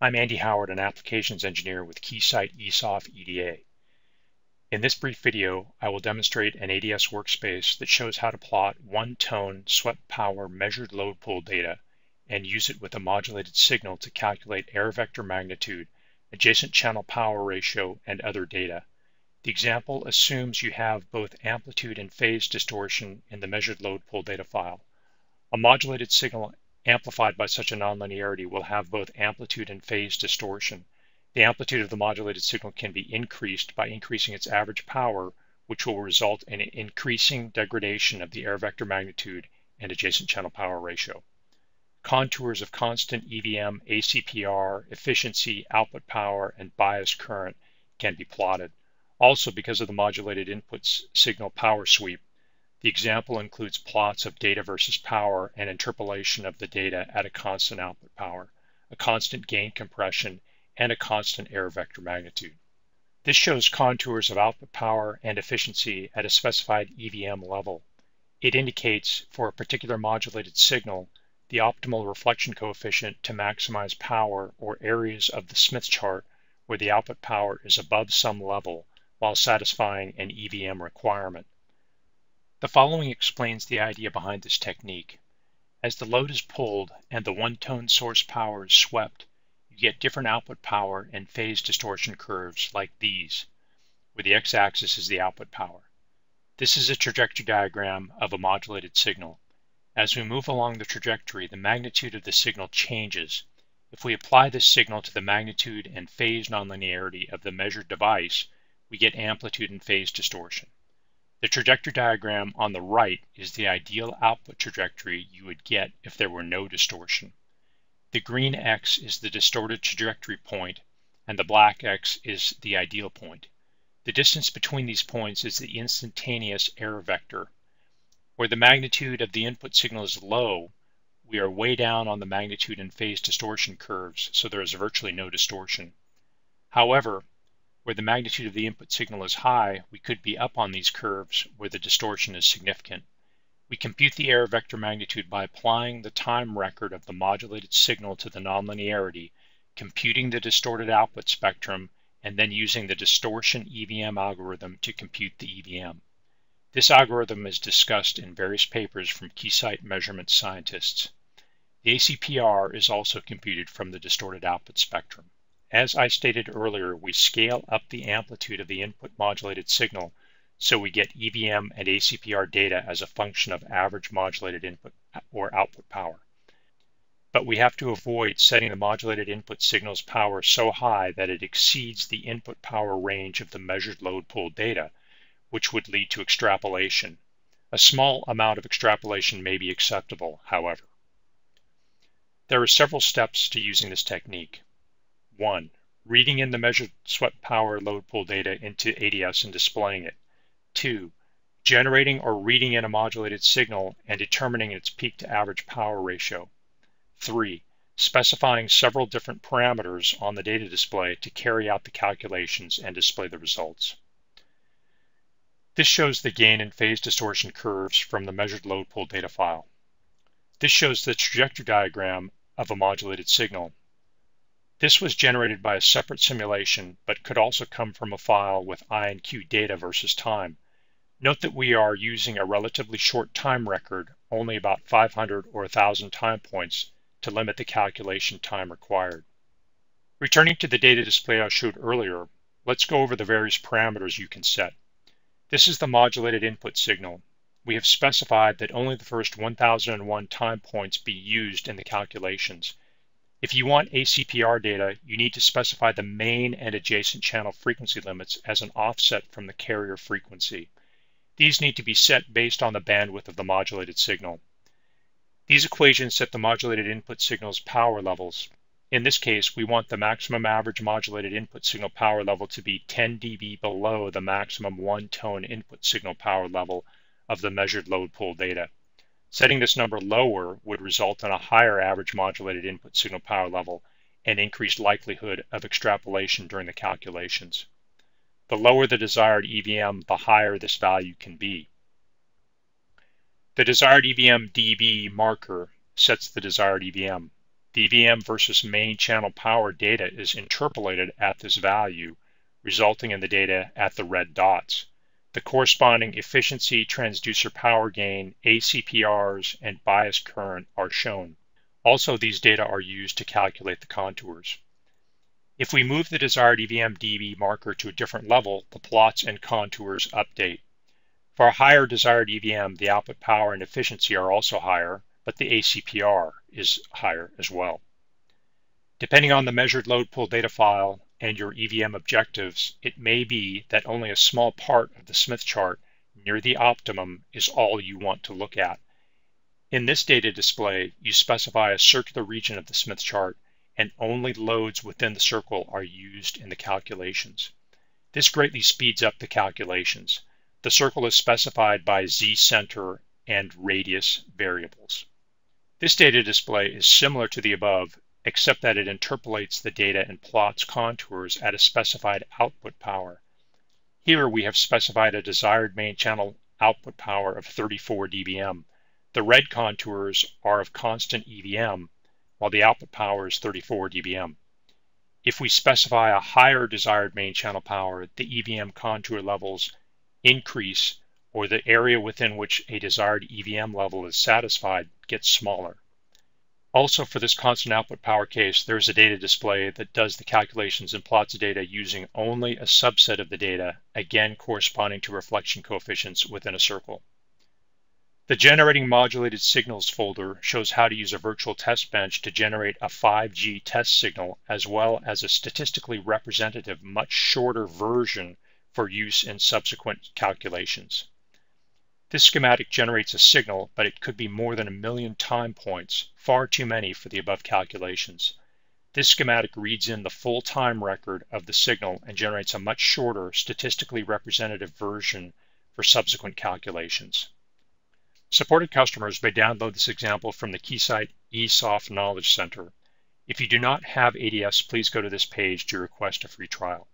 I'm Andy Howard, an applications engineer with Keysight EEsof EDA. In this brief video, I will demonstrate an ADS workspace that shows how to plot one-tone swept power measured load pull data and use it with a modulated signal to calculate error vector magnitude, adjacent channel power ratio, and other data. The example assumes you have both amplitude and phase distortion in the measured load pull data file. A modulated signal amplified by such a nonlinearity will have both amplitude and phase distortion. The amplitude of the modulated signal can be increased by increasing its average power, which will result in increasing degradation of the error vector magnitude and adjacent channel power ratio. Contours of constant EVM, ACPR, efficiency, output power, and bias current can be plotted. Also, because of the modulated input signal power sweep, the example includes plots of data versus power and interpolation of the data at a constant output power, a constant gain compression, and a constant error vector magnitude. This shows contours of output power and efficiency at a specified EVM level. It indicates, for a particular modulated signal, the optimal reflection coefficient to maximize power or areas of the Smith chart where the output power is above some level while satisfying an EVM requirement. The following explains the idea behind this technique. As the load is pulled and the one-tone source power is swept, you get different output power and phase distortion curves like these, where the x-axis is the output power. This is a trajectory diagram of a modulated signal. As we move along the trajectory, the magnitude of the signal changes. If we apply this signal to the magnitude and phase nonlinearity of the measured device, we get amplitude and phase distortion. The trajectory diagram on the right is the ideal output trajectory you would get if there were no distortion. The green X is the distorted trajectory point, and the black X is the ideal point. The distance between these points is the instantaneous error vector. Where the magnitude of the input signal is low, we are way down on the magnitude and phase distortion curves, so there is virtually no distortion. However, where the magnitude of the input signal is high, we could be up on these curves where the distortion is significant. We compute the error vector magnitude by applying the time record of the modulated signal to the nonlinearity, computing the distorted output spectrum, and then using the distortion EVM algorithm to compute the EVM. This algorithm is discussed in various papers from Keysight measurement scientists. The ACPR is also computed from the distorted output spectrum. As I stated earlier, we scale up the amplitude of the input modulated signal so we get EVM and ACPR data as a function of average modulated input or output power. But we have to avoid setting the modulated input signal's power so high that it exceeds the input power range of the measured load pull data, which would lead to extrapolation. A small amount of extrapolation may be acceptable, however. There are several steps to using this technique. 1. Reading in the measured swept power load pull data into ADS and displaying it. 2. Generating or reading in a modulated signal and determining its peak to average power ratio. 3. Specifying several different parameters on the data display to carry out the calculations and display the results. This shows the gain and phase distortion curves from the measured load pull data file. This shows the trajectory diagram of a modulated signal this was generated by a separate simulation, but could also come from a file with I and Q data versus time. Note that we are using a relatively short time record, only about 500 or 1,000 time points, to limit the calculation time required. Returning to the data display I showed earlier, let's go over the various parameters you can set. This is the modulated input signal. We have specified that only the first 1001 time points be used in the calculations. If you want ACPR data, you need to specify the main and adjacent channel frequency limits as an offset from the carrier frequency. These need to be set based on the bandwidth of the modulated signal. These equations set the modulated input signal's power levels. In this case, we want the maximum average modulated input signal power level to be 10 dB below the maximum one-tone input signal power level of the measured load pull data. Setting this number lower would result in a higher average modulated input signal power level and increased likelihood of extrapolation during the calculations. The lower the desired EVM, the higher this value can be. The desired EVM dB marker sets the desired EVM. the EVM versus main channel power data is interpolated at this value, resulting in the data at the red dots. The corresponding efficiency, transducer power gain, ACPRs, and bias current are shown. Also, these data are used to calculate the contours. If we move the desired EVM dB marker to a different level, the plots and contours update. For a higher desired EVM, the output power and efficiency are also higher, but the ACPR is higher as well. Depending on the measured load pull data file and your EVM objectives, it may be that only a small part of the Smith chart near the optimum is all you want to look at. In this data display, you specify a circular region of the Smith chart and only loads within the circle are used in the calculations. This greatly speeds up the calculations. The circle is specified by z-center and radius variables. This data display is similar to the above, except that it interpolates the data and plots contours at a specified output power. Here we have specified a desired main channel output power of 34 dBm. The red contours are of constant EVM, while the output power is 34 dBm. If we specify a higher desired main channel power, the EVM contour levels increase or the area within which a desired EVM level is satisfied gets smaller. Also for this constant output power case, there's a data display that does the calculations and plots the data using only a subset of the data, again corresponding to reflection coefficients within a circle. The Generating Modulated Signals folder shows how to use a virtual test bench to generate a 5G test signal as well as a statistically representative, much shorter version for use in subsequent calculations. This schematic generates a signal, but it could be more than a million time points, far too many for the above calculations. This schematic reads in the full time record of the signal and generates a much shorter, statistically representative version for subsequent calculations. Supported customers may download this example from the Keysight EEsof Knowledge Center. If you do not have ADS, please go to this page to request a free trial.